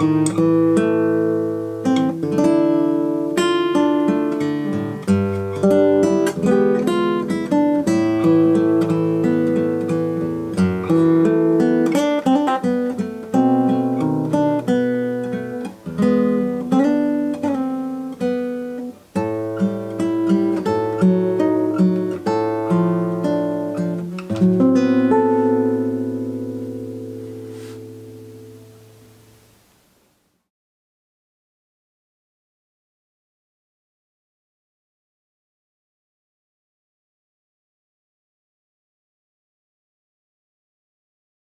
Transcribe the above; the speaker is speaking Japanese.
うん。